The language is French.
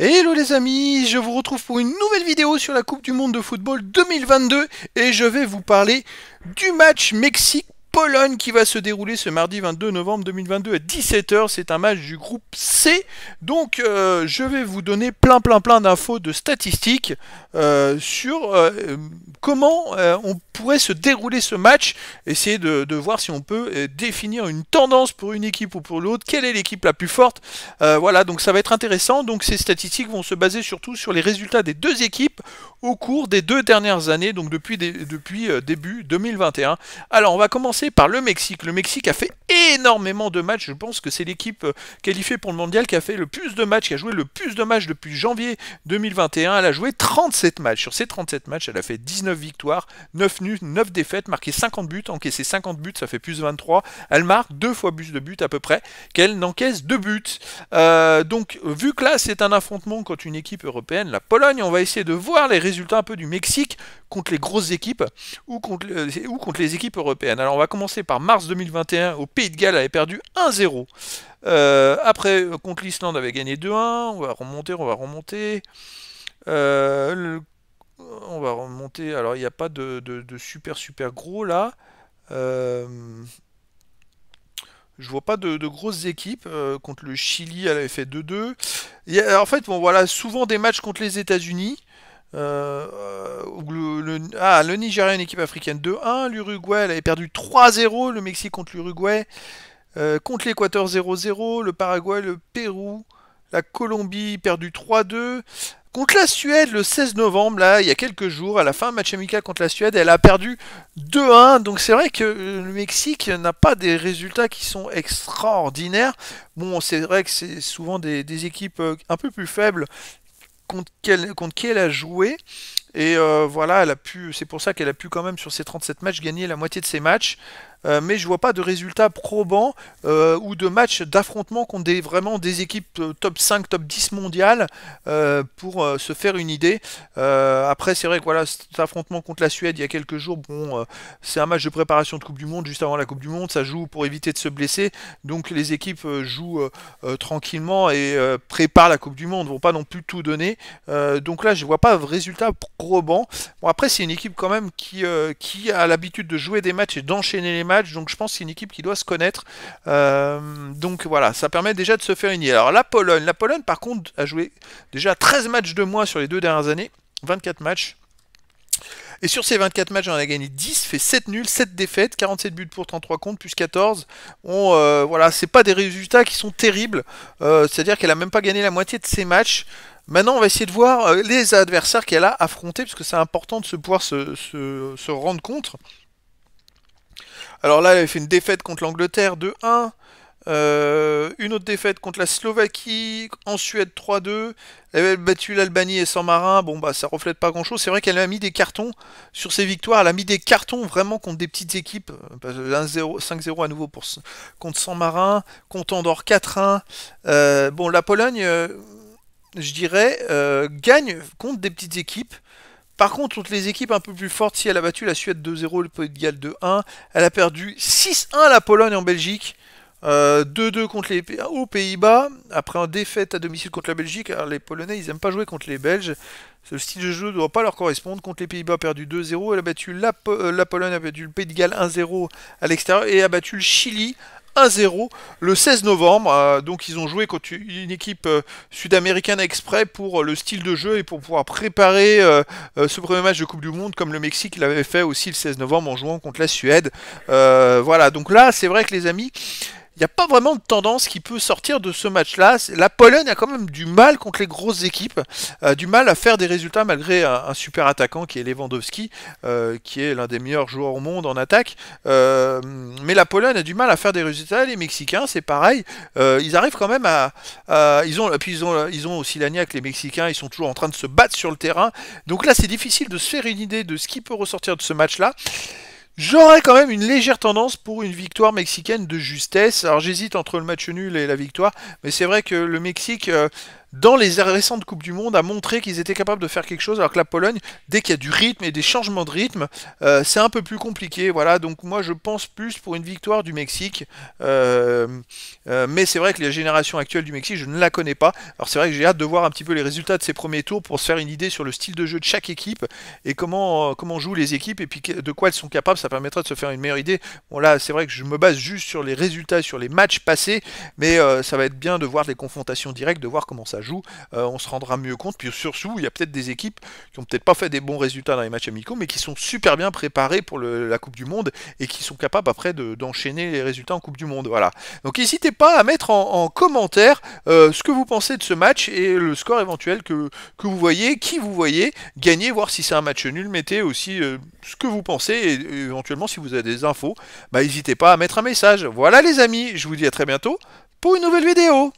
Hello les amis, je vous retrouve pour une nouvelle vidéo sur la Coupe du Monde de football 2022 et je vais vous parler du match Mexique Pologne qui va se dérouler ce mardi 22 novembre 2022 à 17h. C'est un match du groupe C. Donc euh, je vais vous donner plein plein plein d'infos, de statistiques euh, sur euh, comment on pourrait se dérouler ce match. Essayer de, voir si on peut définir une tendance pour une équipe ou pour l'autre. Quelle est l'équipe la plus forte? Voilà, donc ça va être intéressant. Donc ces statistiques vont se baser surtout sur les résultats des deux équipes au cours des deux dernières années, donc depuis, depuis début 2021. Alors on va commencer par le Mexique. Le Mexique a fait énormément de matchs. Je pense que c'est l'équipe euh, qualifiée pour le mondial qui a fait le plus de matchs, qui a joué le plus de matchs depuis janvier 2021. Elle a joué 37 matchs. Sur ces 37 matchs, elle a fait 19 victoires, 9 nuls, 9 défaites, marqué 50 buts, encaissé 50 buts, ça fait plus 23. Elle marque deux fois plus de buts à peu près qu'elle n'encaisse deux buts. Euh, donc, vu que là, c'est un affrontement contre une équipe européenne, la Pologne, on va essayer de voir les résultats un peu du Mexique contre les grosses équipes ou contre, ou contre les équipes européennes. Alors, on va commencer par mars 2021 au Pays de Galles avait perdu 1-0. Euh, après, contre l'Islande avait gagné 2-1. On va remonter, on va remonter. Euh, on va remonter. Alors, il n'y a pas de, super super gros là. Euh, je vois pas de, grosses équipes. contre le Chili, elle avait fait 2-2. En fait, bon, voilà, souvent des matchs contre les États-Unis. Euh, le, ah, le Nigeria, une équipe africaine 2-1. L'Uruguay, elle avait perdu 3-0. Le Mexique contre l'Uruguay. Euh, contre l'Équateur 0-0. Le Paraguay, le Pérou. La Colombie, perdu 3-2. Contre la Suède, le 16 novembre, là, il y a quelques jours, à la fin, match amical contre la Suède, elle a perdu 2-1. Donc c'est vrai que le Mexique n'a pas des résultats qui sont extraordinaires. Bon, c'est vrai que c'est souvent des, équipes euh, un peu plus faibles contre, qui elle a joué. Et euh, voilà, elle a pu, c'est pour ça qu'elle a pu quand même sur ses 37 matchs gagner la moitié de ses matchs. Euh, mais je vois pas de résultats probants euh, ou de matchs d'affrontement contre des, vraiment des équipes top 5, top 10 mondiales pour se faire une idée. après, c'est vrai que voilà, cet affrontement contre la Suède il y a quelques jours, bon, c'est un match de préparation de Coupe du Monde juste avant la Coupe du Monde. Ça joue pour éviter de se blesser. Donc les équipes jouent tranquillement et préparent la Coupe du Monde. Vont pas non plus tout donner. donc là, je vois pas de résultats Bon, après, c'est une équipe quand même qui, euh, qui a l'habitude de jouer des matchs et d'enchaîner les Donc, je pense que c'est une équipe qui doit se connaître. Euh, donc, voilà, ça permet déjà de se faire une idée. Alors, la Pologne. La Pologne, par contre, a joué déjà 13 matchs de moins sur les deux dernières années. 24 matchs. Et sur ces 24 matchs, on a gagné 10, fait 7 nuls, 7 défaites, 47 buts pour 33 comptes, plus 14. Bon, euh, voilà, c'est pas des résultats qui sont terribles. C'est-à-dire qu'elle a même pas gagné la moitié de ses matchs. Maintenant, on va essayer de voir euh, les adversaires qu'elle a affrontés, parce que c'est important de se pouvoir se, rendre compte. Alors là, elle avait fait une défaite contre l'Angleterre de 1. Euh, une autre défaite contre la Slovaquie, en Suède 3-2. Elle avait battu l'Albanie et San Marin. Bon, bah ça reflète pas grand chose. C'est vrai qu'elle a mis des cartons sur ses victoires. Elle a mis des cartons vraiment contre des petites équipes. 5-0 à nouveau contre San Marin. Contre Andorre 4-1. Euh, bon, la Pologne je dirais, euh, gagne contre des petites équipes. Par contre, contre les équipes un peu plus fortes, si elle a battu la Suède 2-0, le Pays de Galles 2-1, elle a perdu 6-1 la Pologne en Belgique. 2-2 euh, contre les aux Pays-Bas, après un défaite à domicile contre la Belgique. Les Polonais, ils n'aiment pas jouer contre les Belges. Ce style de jeu ne doit pas leur correspondre. Contre les Pays-Bas, perdu 2-0. Elle a battu la, euh, la Pologne, a battu le Pays de Galles 1-0 à l'extérieur et a battu le Chili 1-0 le 16 novembre. Euh, donc ils ont joué contre une équipe euh, sud-américaine exprès pour euh, le style de jeu et pour pouvoir préparer ce premier match de Coupe du Monde comme le Mexique l'avait fait aussi le 16 novembre en jouant contre la Suède. voilà, donc là c'est vrai que les amis, il n'y a pas vraiment de tendance qui peut sortir de ce match-là. La Pologne a quand même du mal contre les grosses équipes, euh, du mal à faire des résultats malgré un, super attaquant qui est Lewandowski, euh, qui est l'un des meilleurs joueurs au monde en attaque. Euh, mais la Pologne a du mal à faire des résultats. Les Mexicains, c'est pareil. ils arrivent quand même à, ils ont, puis ils ont, aussi l'agnac. Les Mexicains, ils sont toujours en train de se battre sur le terrain. Donc là, c'est difficile de se faire une idée de ce qui peut ressortir de ce match-là. J'aurais quand même une légère tendance pour une victoire mexicaine de justesse. Alors j'hésite entre le match nul et la victoire, mais c'est vrai que le Mexique, euh, dans les récentes Coupes du Monde, a montré qu'ils étaient capables de faire quelque chose, alors que la Pologne, dès qu'il y a du rythme et des changements de rythme, euh, c'est un peu plus compliqué. Voilà, donc moi je pense plus pour une victoire du Mexique. Euh, euh, mais c'est vrai que la génération actuelle du Mexique, je ne la connais pas. Alors c'est vrai que j'ai hâte de voir un petit peu les résultats de ces premiers tours pour se faire une idée sur le style de jeu de chaque équipe et comment, comment jouent les équipes et puis de quoi elles sont capables. Ça permettra de se faire une meilleure idée. Bon là, c'est vrai que je me base juste sur les résultats, sur les matchs passés, mais ça va être bien de voir les confrontations directes, de voir comment ça joue. on se rendra mieux compte. Puis surtout, il y a peut-être des équipes qui ont peut-être pas fait des bons résultats dans les matchs amicaux, mais qui sont super bien préparés pour la Coupe du Monde et qui sont capables après d'enchaîner les résultats en Coupe du Monde. Voilà. Donc n'hésitez pas à mettre en, commentaire euh, ce que vous pensez de ce match et le score éventuel que, que vous voyez, qui vous voyez gagner, voir si c'est un match nul. Mettez aussi euh, ce que vous pensez et, éventuellement si vous avez des infos, bah, n'hésitez pas à mettre un message. Voilà les amis, je vous dis à très bientôt pour une nouvelle vidéo.